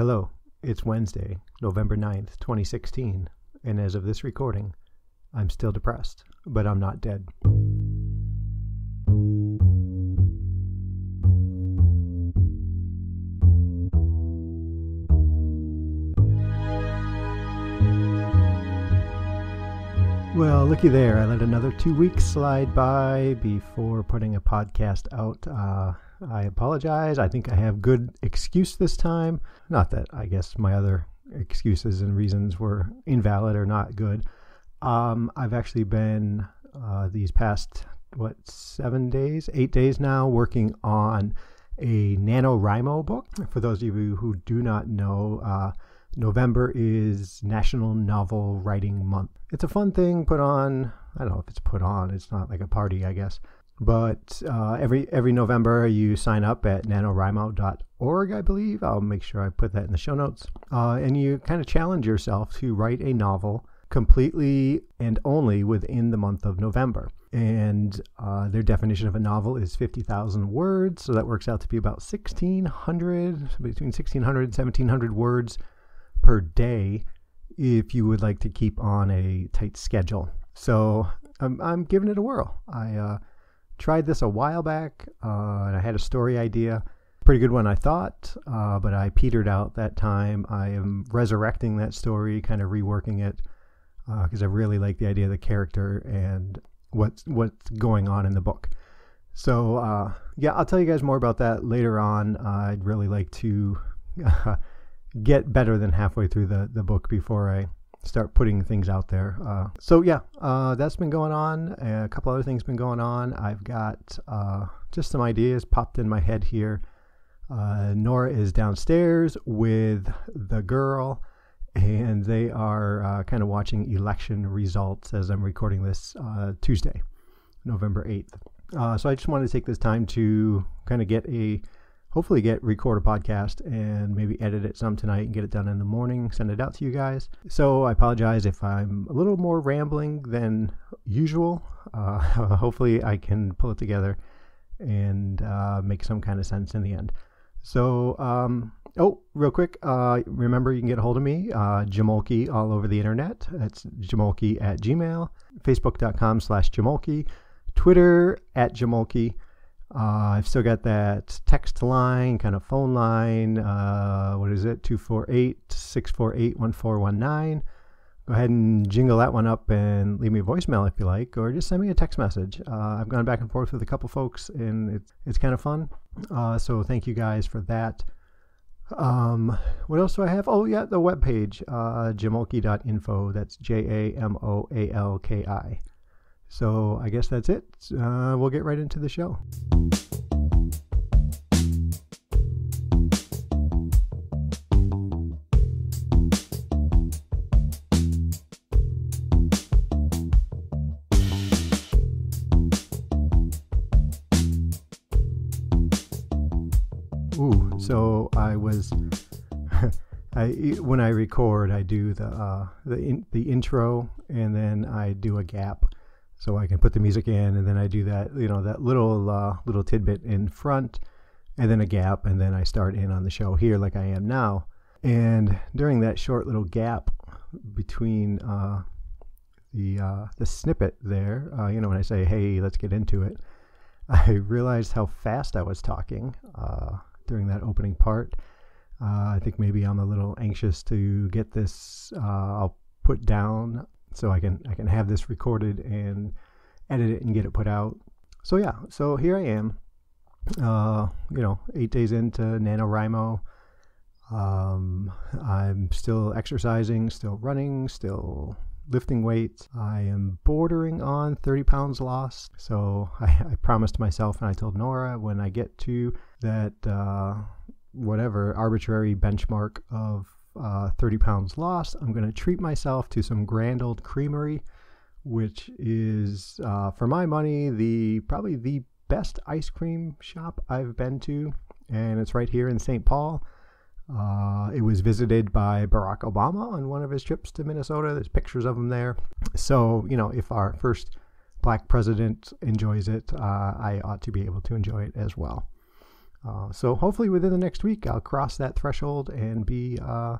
Hello, it's Wednesday, November 9th, 2016, and as of this recording, I'm still depressed, but I'm not dead. Well, looky there. I let another two weeks slide by before putting a podcast out. Uh, I apologize. I think I have good excuse this time. Not that I guess my other excuses and reasons were invalid or not good. Um, I've actually been uh, these past what seven days, eight days now, working on a NaNoWriMo book. For those of you who do not know, uh, November is National Novel Writing Month. It's a fun thing put on. I don't know if it's put on. It's not like a party, I guess. But uh, every every November, you sign up at nanowrimo.org, I believe. I'll make sure I put that in the show notes. Uh, and you kind of challenge yourself to write a novel completely and only within the month of November. And uh, their definition of a novel is 50,000 words. So that works out to be about 1,600, between 1,600 and 1,700 words per day if you would like to keep on a tight schedule. So I'm, I'm giving it a whirl. I uh, tried this a while back, uh, and I had a story idea. Pretty good one, I thought, uh, but I petered out that time. I am resurrecting that story, kind of reworking it, because uh, I really like the idea of the character and what's what's going on in the book. So uh, yeah, I'll tell you guys more about that later on. I'd really like to get better than halfway through the the book before I start putting things out there. Uh, so yeah, uh, that's been going on. A couple other things been going on. I've got uh, just some ideas popped in my head here. Uh, Nora is downstairs with the girl, and they are uh, kind of watching election results as I'm recording this uh, Tuesday, November 8th. so I just wanted to take this time to kind of get a hopefully get record a podcast and maybe edit it some tonight and get it done in the morning send it out to you guys. So i apologize if i'm a little more rambling than usual. Uh, hopefully i can pull it together and uh, make some kind of sense in the end. So um, oh real quick uh, remember you can get a hold of me uh, jamoalki all over the internet. That's jamoalki at gmail facebook.com slash jamoalki twitter at jamoalki uh, I've still got that text line, kind of phone line. Uh, what is it? 248 648 1419. Go ahead and jingle that one up and leave me a voicemail if you like, or just send me a text message. Uh, I've gone back and forth with a couple folks, and it's, it's kind of fun. Uh, so thank you guys for that. Um, what else do I have? Oh, yeah, the webpage, uh, jamoalki.info. That's J A M O A L K I. So I guess that's it. Uh, we'll get right into the show. Ooh, so I was. I when I record, I do the uh, the in, the intro, and then I do a gap so I can put the music in, and then I do that, you know, that little uh, little tidbit in front, and then a gap, and then I start in on the show here like I am now. And during that short little gap between uh, the uh, the snippet there, uh, you know, when I say, "Hey, let's get into it," I realized how fast I was talking uh, during that opening part. Uh, I think maybe I'm a little anxious to get this. I'll put down so I can I can have this recorded and edit it and get it put out. So yeah, so here I am. Uh, you know, eight days into NaNoWriMo. Um, I'm still exercising, still running, still lifting weights. I am bordering on 30 pounds lost. So I, I promised myself and I told Nora when I get to that, uh, whatever arbitrary benchmark of uh, 30 pounds lost. I'm going to treat myself to some Grand Ole Creamery, which is, uh, for my money, the probably the best ice cream shop I've been to, and it's right here in St. Paul. Uh, it was visited by Barack Obama on one of his trips to Minnesota. There's pictures of him there. So, you know, if our first black president enjoys it, uh, I ought to be able to enjoy it as well. Uh, so hopefully within the next week, I'll cross that threshold and be uh,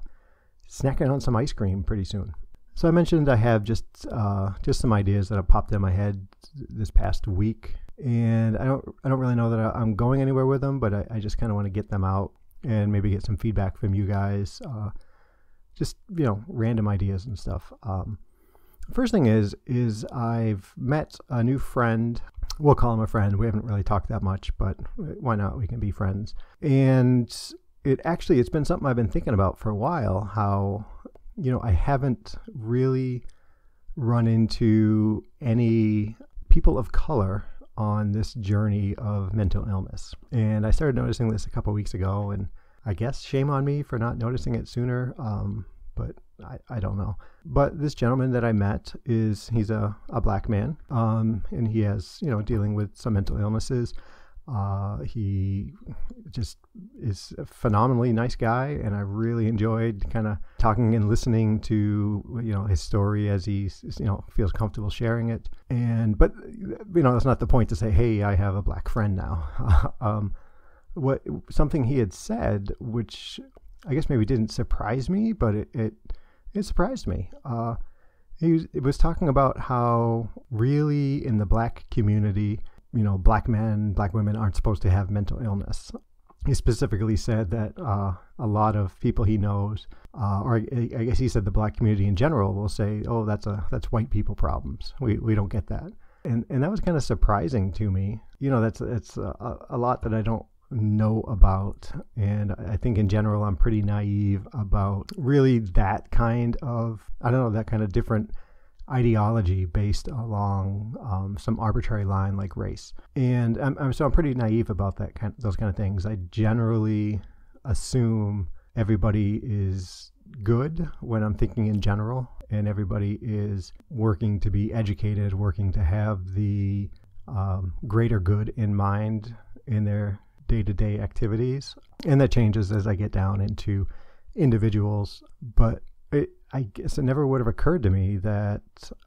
snacking on some ice cream pretty soon. So I mentioned I have just uh, just some ideas that have popped in my head this past week, and I don't I don't really know that I'm going anywhere with them, but I, I just kind of want to get them out and maybe get some feedback from you guys. Uh, just you know, random ideas and stuff. Um, first thing is is I've met a new friend. We'll call him a friend. We haven't really talked that much, but why not? We can be friends. And it actually it's been something I've been thinking about for a while. How you know I haven't really run into any people of color on this journey of mental illness. And I started noticing this a couple weeks ago, and I guess shame on me for not noticing it sooner. Um, but I, I don't know. But this gentleman that I met is he's a, a black man, um, and he has you know dealing with some mental illnesses. Uh, he just is a phenomenally nice guy, and I really enjoyed kind of talking and listening to you know his story as he you know feels comfortable sharing it. And but you know that's not the point to say, hey, I have a black friend now. um, what something he had said, which I guess maybe didn't surprise me, but it it, it surprised me. Uh, he was, it was talking about how really in the black community you know, black men, black women aren't supposed to have mental illness. He specifically said that uh, a lot of people he knows, uh, or I guess he said the black community in general, will say, "Oh, that's a that's white people problems. We we don't get that." And and that was kind of surprising to me. You know, that's that's a, a lot that I don't know about. And I think in general, I'm pretty naive about really that kind of, I don't know, that kind of different ideology based along um, some arbitrary line like race. And I'm, I'm, so I'm pretty naive about that kind, of, those kind of things. I generally assume everybody is good when I'm thinking in general, and everybody is working to be educated, working to have the um, greater good in mind in their day to day activities. And that changes as I get down into individuals. But it, I guess it never would have occurred to me that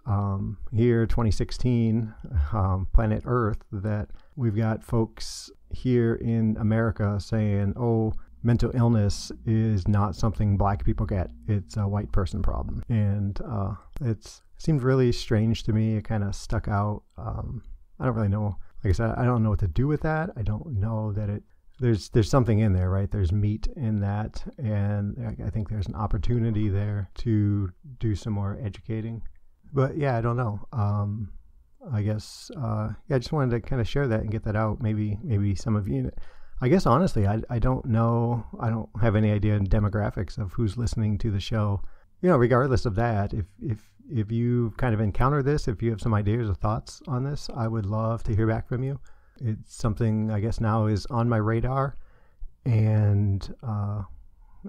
um, here, 2016, um, planet Earth, that we've got folks here in America saying, oh, mental illness is not something black people get, it's a white person problem. And uh, it seemed really strange to me. It kind of stuck out. Um, I don't really know. Like I said, I don't know what to do with that. I don't know that it there's there's something in there, right? There's meat in that, and I think there's an opportunity there to do some more educating. But yeah, I don't know. Um, I guess uh, yeah, I just wanted to kind of share that and get that out. Maybe maybe some of you. I guess honestly, I I don't know. I don't have any idea in demographics of who's listening to the show. You know, regardless of that, if if if you kind of encounter this, if you have some ideas or thoughts on this, I would love to hear back from you it's something I guess now is on my radar, and uh,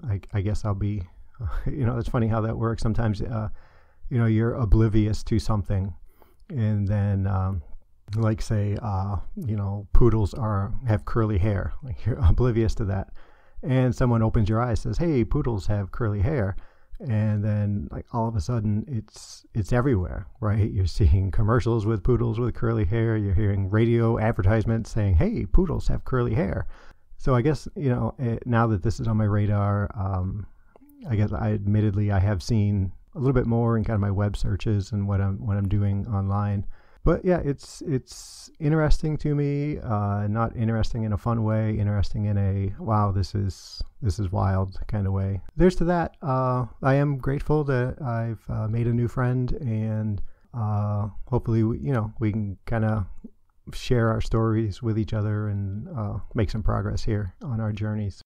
I, I, guess I'll be, you know, it's funny how that works. Sometimes, uh, you know, you're oblivious to something, and then, um, like say, uh, you know, poodles are have curly hair. Like you're oblivious to that, and someone opens your eyes, and says, "Hey, poodles have curly hair." And then like all of a sudden it's it's everywhere right? You're seeing commercials with poodles with curly hair. You're hearing radio advertisements saying hey poodles have curly hair. So i guess you know it, eh, now that this is on my radar um, i guess i admittedly i have seen a little bit more in kind of my web searches and what i'm what i'm doing online but yeah, it's it's interesting to me. Uh, not interesting in a fun way. Interesting in a wow, this is this is wild kind of way. There's to that. Uh, I am grateful that I've uh, made a new friend, and uh, hopefully, we, you know, we can kind of share our stories with each other and uh, make some progress here on our journeys.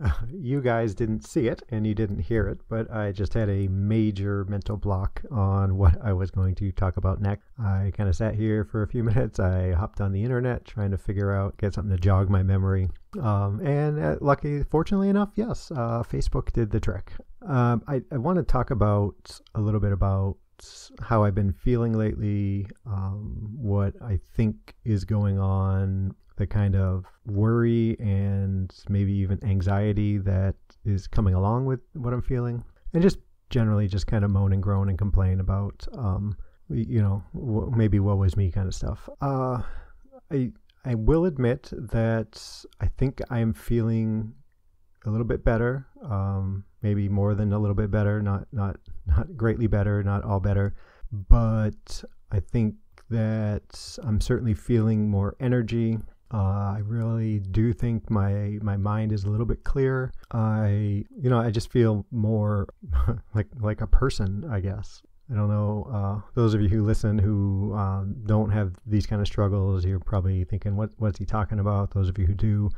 you guys didn't see it and you didn't hear it, but I just had a major mental block on what I was going to talk about next. I kind of sat here for a few minutes. I hopped on the internet trying to figure out, get something to jog my memory. Um, and uh, lucky, fortunately enough, yes, uh, Facebook did the trick. Um, I, I want to talk about a little bit about how I've been feeling lately, um, what I think is going on the kind of worry and maybe even anxiety that is coming along with what I'm feeling, and just generally just kind of moan and groan and complain about, um, you know, maybe what was me kind of stuff. Uh, I I will admit that I think I'm feeling a little bit better, um, maybe more than a little bit better, not not not greatly better, not all better, but I think that I'm certainly feeling more energy. Uh, I really do think my my mind is a little bit clearer. I you know I just feel more like like a person, I guess. I don't know. Uh, those of you who listen who um, don't have these kind of struggles, you're probably thinking, "What what's he talking about?" Those of you who do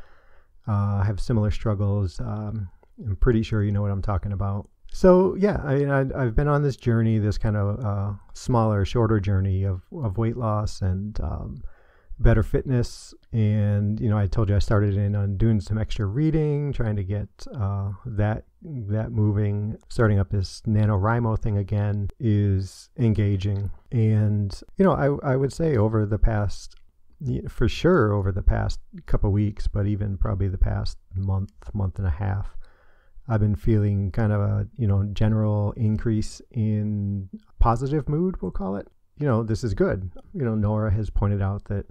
uh, have similar struggles, um, I'm pretty sure you know what I'm talking about. So yeah, I, mean, I have been on this journey, this kind of uh, smaller, shorter journey of of weight loss and um, better fitness. And you know, I told you I started in on doing some extra reading, trying to get uh, that that moving. Starting up this NaNoWriMo thing again is engaging. And you know, I I would say over the past for sure over the past couple weeks, but even probably the past month, month and a half, I've been feeling kind of a you know general increase in positive mood. We'll call it. You know, this is good. You know, Nora has pointed out that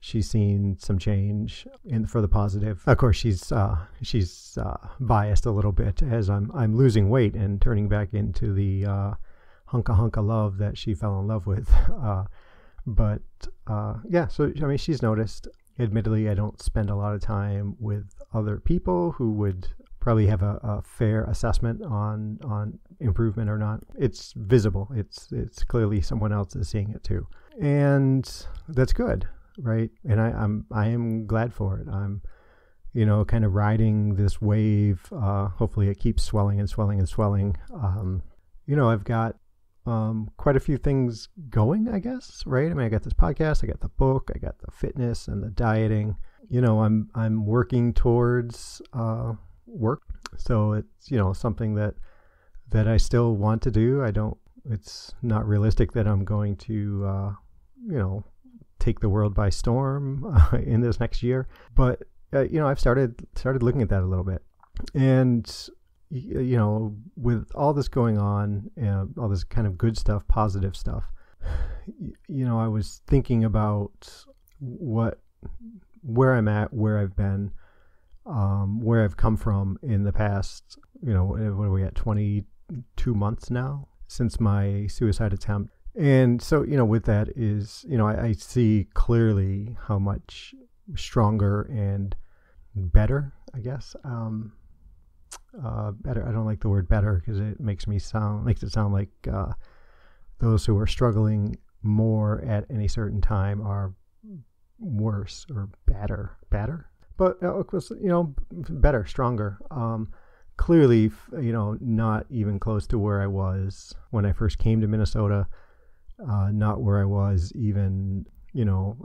she's seen some change in for the positive. Of course, she's uh, she's uh, biased a little bit as I'm I'm losing weight and turning back into the uh, hunka hunka love that she fell in love with. Uh, but uh, yeah, so I mean, she's noticed. Admittedly, I don't spend a lot of time with other people who would probably have a, a, fair assessment on on improvement or not. It's visible. It's it's clearly someone else is seeing it too, and that's good, right? And I, I'm I am glad for it. I'm you know kind of riding this wave. Uh, hopefully, it keeps swelling and swelling and swelling. Um, you know, I've got um, quite a few things going, I guess, right? I mean, I got this podcast, I got the book, I got the fitness and the dieting. You know, I'm I'm working towards uh, work, so it's you know something that that I still want to do. I don't. It's not realistic that I'm going to uh, you know take the world by storm uh, in this next year, but uh, you know, I've started started looking at that a little bit, and you know, with all this going on, uh, all this kind of good stuff, positive stuff, you know, I was thinking about what, where I'm at, where I've been, um, where I've come from in the past, you know, what are we at, 22 months now since my suicide attempt. And so, you know, with that is, you know, I, I see clearly how much stronger and better, I guess, um, uh, better. I don't like the word better because it makes me sound makes it sound like uh, those who are struggling more at any certain time are worse or better, better. But uh, you know, better, stronger. Um, clearly, you know, not even close to where I was when I first came to Minnesota. Uh, not where I was even, you know,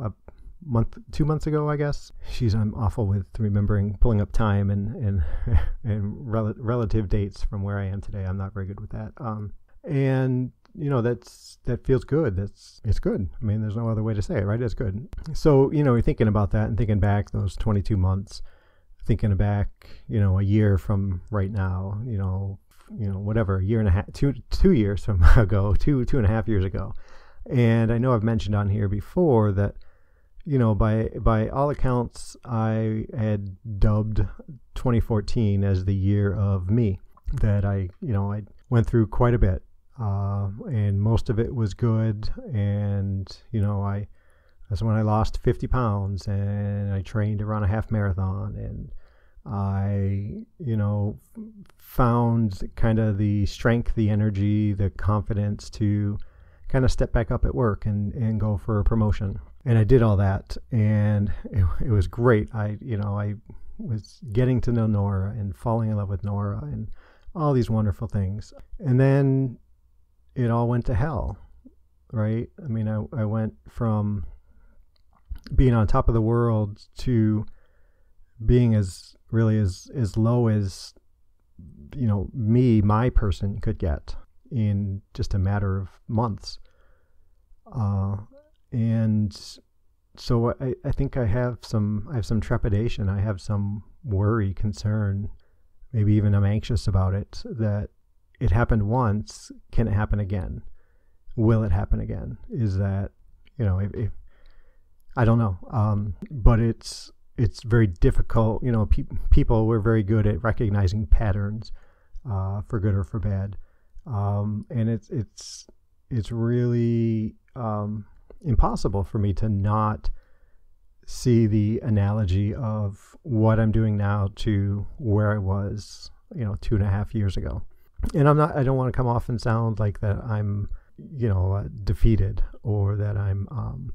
month, two months ago, I guess. She's I'm awful with remembering pulling up time and and and rel- relative dates from where I am today. I'm not very good with that. Um, and you know that's that feels good. That's it's good. I mean, there's no other way to say it, right? It's good. So you know, thinking about that and thinking back those 22 months, thinking back, you know, a year from right now, you know, you know, whatever, a year and a half, two two years from ago, two two and a half years ago. And I know I've mentioned on here before that you know, by by all accounts, I had dubbed 2014 as the year of me. That I, you know, I went through quite a bit, uh, and most of it was good. And you know, I that's when I lost 50 pounds, and I trained to run a half marathon, and I, you know, found kind of the strength, the energy, the confidence to kind of step back up at work and, and go for a promotion and I did all that, and it, it, was great. I, you know, I was getting to know Nora and falling in love with Nora and all these wonderful things. And then it all went to hell, right? I mean, I, I went from being on top of the world to being as really as as low as you know me my person could get in just a matter of months uh, and so I, I think I have some I have some trepidation. I have some worry, concern, maybe even I'm anxious about it that it happened once. Can it happen again? Will it happen again? Is that you know if, if I don't know. Um, but it's it's very difficult. You know, pe- people were very good at recognizing patterns, uh, for good or for bad, um, and it's it's it's really um, impossible for me to not see the analogy of what I'm doing now to where I was, you know, two and a half years ago. And I'm not. I don't want to come off and sound like that I'm, you know, uh, defeated or that I'm, um,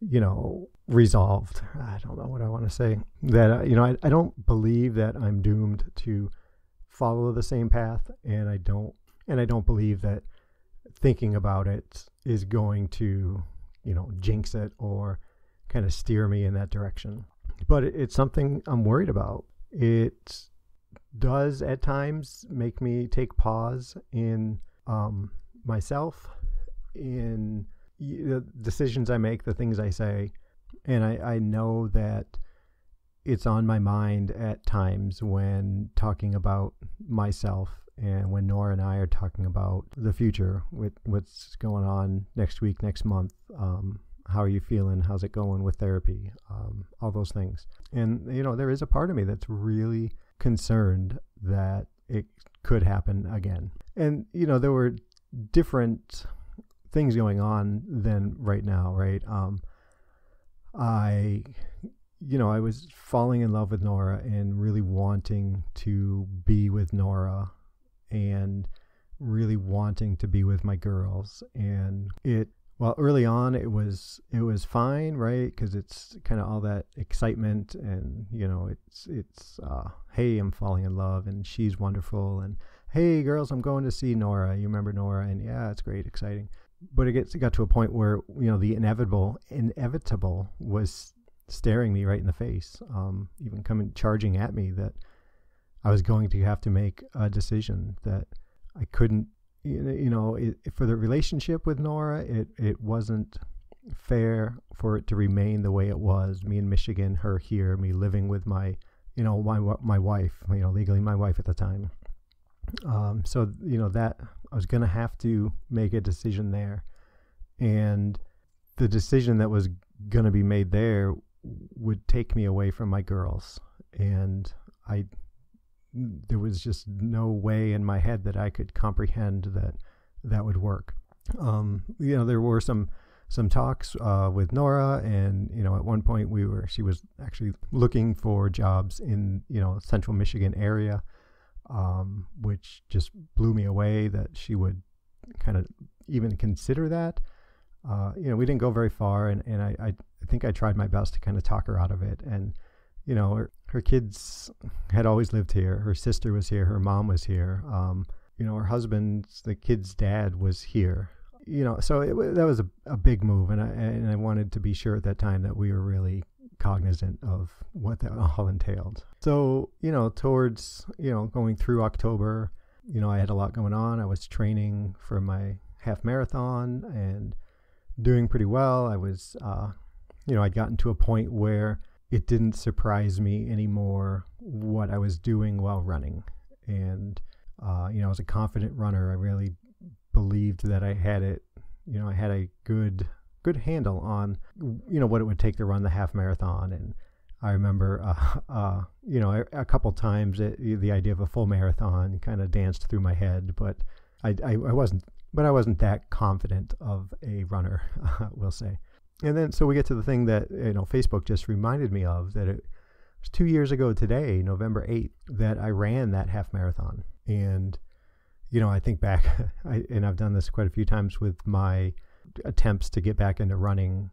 you know, resolved. I don't know what I want to say. That uh, you know, I, I don't believe that I'm doomed to follow the same path, and I don't, and I don't believe that thinking about it is going to, you know, jinx it or kind of steer me in that direction. But it, it's something I'm worried about. It does at times make me take pause in um, myself, in the decisions I make, the things I say. And I, I know that it's on my mind at times when talking about myself and when Nora and I are talking about the future, with what's going on next week, next month, um, how are you feeling? How's it going with therapy? Um, all those things. And, you know, there is a part of me that's really concerned that it could happen again. And, you know, there were different things going on than right now, right? Um, I, you know, I was falling in love with Nora and really wanting to be with Nora and really wanting to be with my girls. And it well early on it was it was fine right? Because it's kind of all that excitement and you know it's it's uh, hey i'm falling in love and she's wonderful and hey girls i'm going to see nora. You remember nora? And yeah it's great exciting. But it gets it got to a point where you know the inevitable inevitable was staring me right in the face um, even coming charging at me that i was going to have to make a decision that i couldn't you know, it, for the relationship with Nora, it, it wasn't fair for it to remain the way it was. Me in Michigan, her here, me living with my, you know, my my wife, you know, legally my wife at the time. Um, so you know that I was going to have to make a decision there, and the decision that was going to be made there would take me away from my girls, and I there was just no way in my head that I could comprehend that that would work. Um, you know, there were some some talks uh, with Nora, and you know, at one point we were she was actually looking for jobs in you know central Michigan area, um, which just blew me away that she would kind of even consider that. Uh, you know, we didn't go very far, and and I, I think I tried my best to kind of talk her out of it, and you know, her, kids had always lived here. Her sister was here. Her mom was here. Um, you know, her husband, the kid's dad, was here. You know, so it, that was a, a big move, and I and I wanted to be sure at that time that we were really cognizant of what that all entailed. So, you know, towards you know going through October, you know, I had a lot going on. I was training for my half marathon and doing pretty well. I was, uh, you know, I'd gotten to a point where it didn't surprise me anymore what I was doing while running. And, uh, you know, as a confident runner, I really believed that I had it, you know, I had a good, good handle on, you know, what it would take to run the half marathon. And I remember, uh, uh, you know, a, a couple times it, the idea of a full marathon kind of danced through my head, but I, I, I wasn't, but I wasn't that confident of a runner, we'll say and then so we get to the thing that you know Facebook just reminded me of that it was two years ago today, November eighth, that I ran that half marathon, and you know I think back, I, and I've done this quite a few times with my attempts to get back into running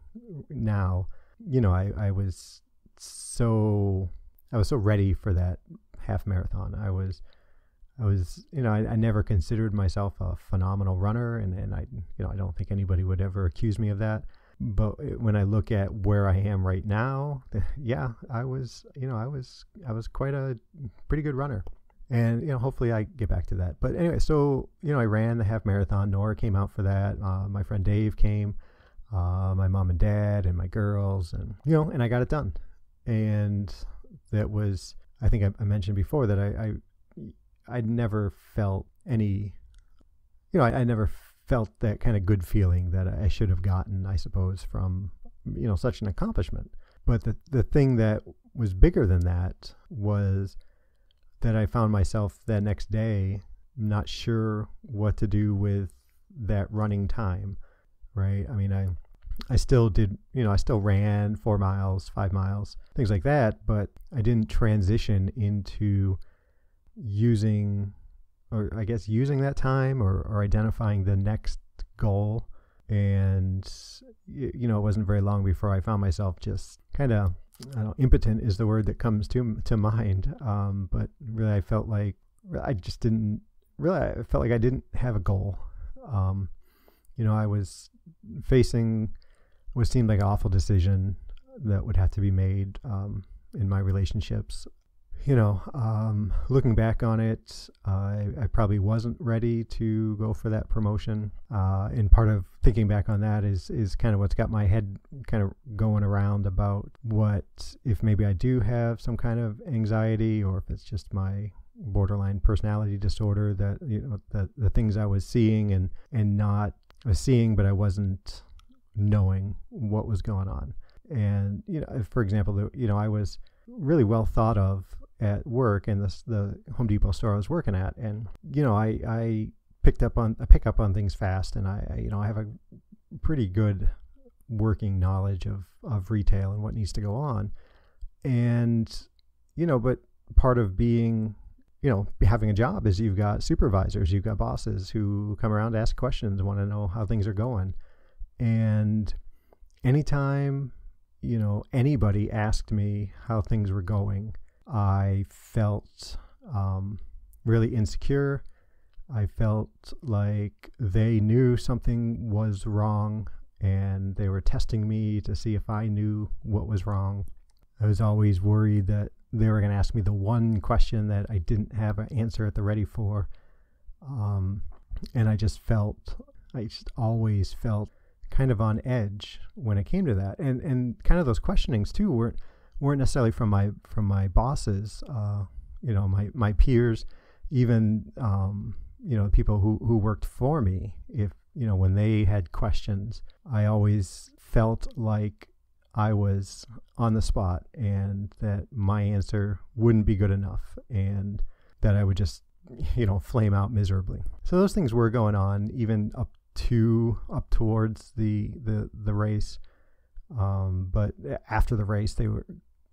now. You know, I, I was so I was so ready for that half marathon. I was I was, you know, I, I, never considered myself a phenomenal runner, and, and I, you know, I don't think anybody would ever accuse me of that. But when I look at where I am right now, yeah, I was, you know, I was, I was quite a pretty good runner. And, you know, hopefully I get back to that. But anyway, so, you know, I ran the half marathon. Nora came out for that. Uh, my friend Dave came, uh, my mom and dad, and my girls, and, you know, and I got it done. And that was, I think I, I mentioned before that I, I, I never felt any, you know, I, I never felt that kind of good feeling that I should have gotten, I suppose, from you know such an accomplishment. But the the thing that was bigger than that was that I found myself that next day not sure what to do with that running time, right? I mean, I I still did, you know, I still ran four miles, five miles, things like that, but I didn't transition into using, or I guess using that time or, or identifying the next goal. And, you know, it wasn't very long before I found myself just kind of, I don't impotent is the word that comes to, to mind. Um, but really, I felt like I just didn't, really, I felt like I didn't have a goal. Um, you know, I was facing what seemed like an awful decision that would have to be made um, in my relationships. You know, um, looking back on it, uh, I, I, probably wasn't ready to go for that promotion. Uh, and part of thinking back on that is is kind of what's got my head kind of going around about what if maybe I do have some kind of anxiety or if it's just my borderline personality disorder that you know the the things I was seeing and and not seeing but I wasn't knowing what was going on. And you know, for example, you know, I was really well thought of at work in this the Home Depot store I was working at, and you know, I I picked up on I pick up on things fast, and I, I you know I have a pretty good working knowledge of of retail and what needs to go on, and you know, but part of being you know having a job is you've got supervisors, you've got bosses who come around ask questions, want to know how things are going. And anytime, you know, anybody asked me how things were going, I felt um, really insecure. I felt like they knew something was wrong and they were testing me to see if I knew what was wrong. I was always worried that they were going to ask me the one question that I didn't have an answer at the ready for. Um, and I just felt, I just always felt kind of on edge when it came to that, and and kind of those questionings too weren't weren't necessarily from my from my bosses, uh, you know, my my peers, even um, you know the people who who worked for me. If you know when they had questions, I always felt like I was on the spot and that my answer wouldn't be good enough and that I would just you know flame out miserably. So those things were going on even up two up towards the the the race. Um, but after the race, they were,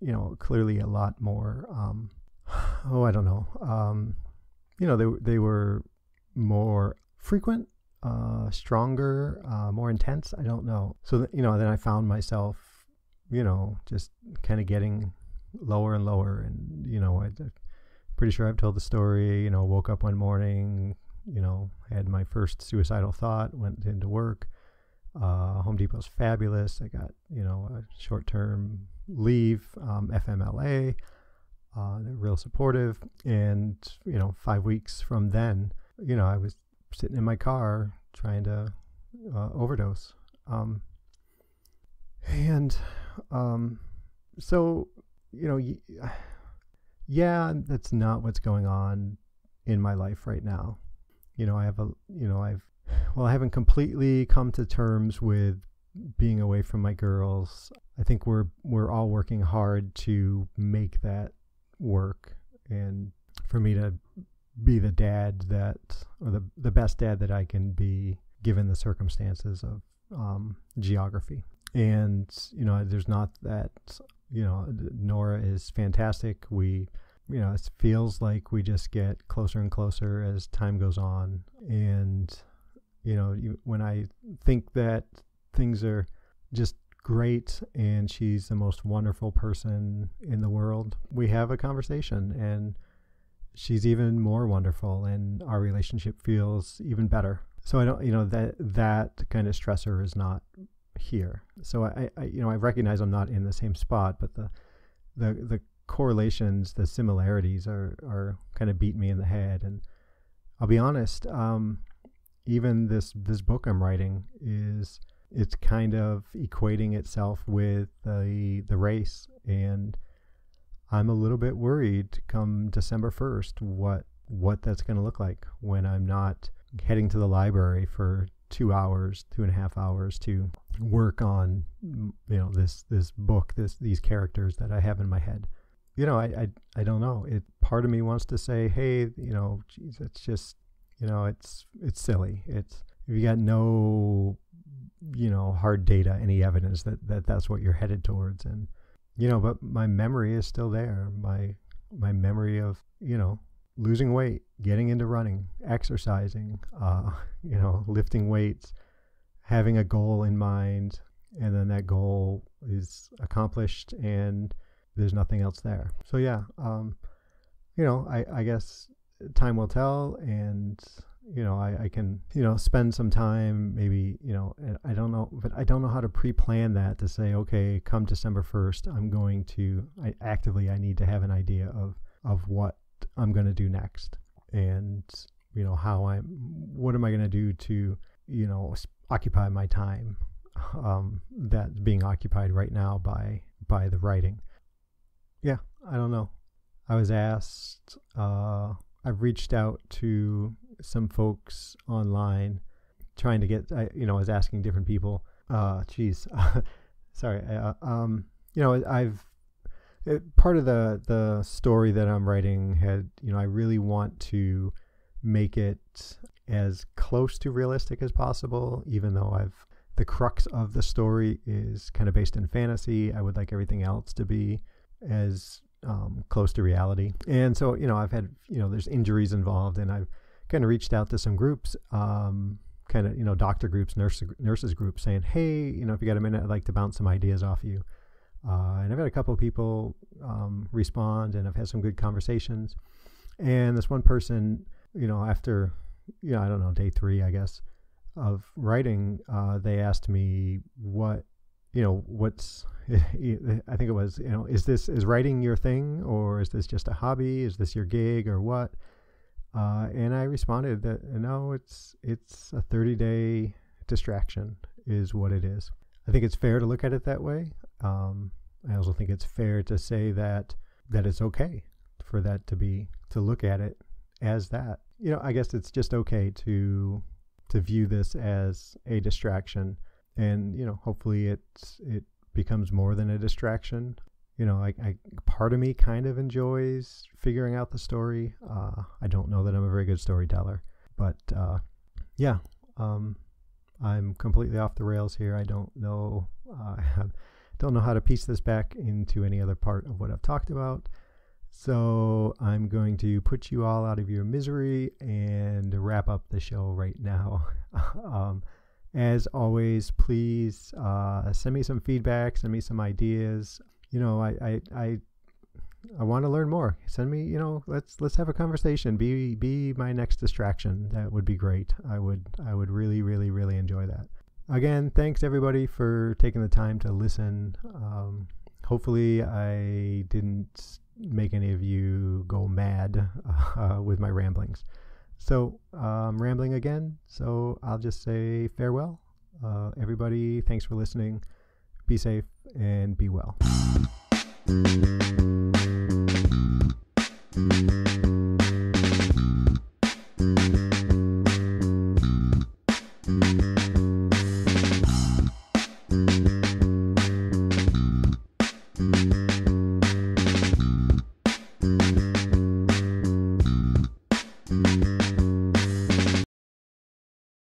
you know, clearly a lot more. Um, oh, I don't know. Um, you know, they they were more frequent, uh, stronger, uh, more intense. I don't know. So th- you know, then I found myself, you know, just kind of getting lower and lower, and you know, I, I'm pretty sure I've told the story. You know, woke up one morning, you know, had my first suicidal thought, went into work. Uh, Home Depot's fabulous. I got, you know, a short term leave, um, FMLA. Uh, they're real supportive. And, you know, five weeks from then, you know, I was sitting in my car trying to uh, overdose. Um, and um, so, you know, yeah, that's not what's going on in my life right now you know, I have a, you know, I've, well, I haven't completely come to terms with being away from my girls. I think we're we're all working hard to make that work, and for me to be the dad that, or the the best dad that I can be, given the circumstances of um, geography. And you know, there's not that. You know, Nora is fantastic. We you know, it feels like we just get closer and closer as time goes on. And, you know, when I think that things are just great and she's the most wonderful person in the world, we have a conversation and she's even more wonderful and our relationship feels even better. So I don't, you know, that that kind of stressor is not here. So I, I you know, I recognize I'm not in the same spot, but the the the correlations, the similarities are are kind of beat me in the head. And I'll be honest, um, even this this book I'm writing is it's kind of equating itself with the the race, and I'm a little bit worried come December first what what that's going to look like when I'm not heading to the library for two hours, two and a half hours to work on you know this this book this these characters that I have in my head. You know I, I I don't know. It part of me wants to say hey you know geez it's just you know it's it's silly. It's if you got no you know hard data any evidence that, that that's what you're headed towards. And you know but my memory is still there. My my memory of you know losing weight getting into running exercising uh, you know lifting weights having a goal in mind and then that goal is accomplished and there's nothing else there. So yeah um, you know I, I guess time will tell and you know, I, I can, you know, spend some time, maybe, you know, I don't know, but I don't know how to pre-plan that to say, okay, come December 1st, I'm going to, I actively, I need to have an idea of, of what I'm going to do next. And, you know, how I'm, what am I going to do to, you know, occupy my time um, that's being occupied right now by, by the writing. Yeah, I don't know. I was asked, uh, I've reached out to some folks online trying to get, I, you know, I was asking different people. Uh, geez, sorry. Uh, um, you know, I've it, part of the the story that I'm writing had, you know, I really want to make it as close to realistic as possible, even though I've the crux of the story is kind of based in fantasy. I would like everything else to be as um, close to reality. And so, you know, I've had, you know, there's injuries involved, and I've kind of reached out to some groups, um, kind of, you know, doctor groups, nurse, nurses groups saying, hey, you know, if you got a minute, I'd like to bounce some ideas off you. Uh, and I've had a couple of people um, respond, and I've had some good conversations. And this one person, you know, after, you know, I don't know, day three, I guess, of writing, uh, they asked me what you know what's i think it was you know is this is writing your thing or is this just a hobby? Is this your gig or what? Uh, and i responded that no it's it's a 30 day distraction is what it is. I think it's fair to look at it that way. Um, i also think it's fair to say that that it's okay for that to be to look at it as that. You know i guess it's just okay to to view this as a distraction and you know hopefully it's it becomes more than a distraction. You know I, I part of me kind of enjoys figuring out the story. Uh, i don't know that i'm a very good storyteller but uh, yeah um, i'm completely off the rails here. I don't know uh, i don't know how to piece this back into any other part of what i've talked about. So i'm going to put you all out of your misery and wrap up the show right now. Um, as always, please uh, send me some feedback, send me some ideas. You know, I I I, I want to learn more. Send me, you know, let's let's have a conversation. Be be my next distraction. That would be great. I would I would really really really enjoy that. Again, thanks everybody for taking the time to listen. Um, hopefully, I didn't make any of you go mad uh, with my ramblings. So I'm um, rambling again, so I'll just say farewell. Uh, everybody, thanks for listening. Be safe and be well.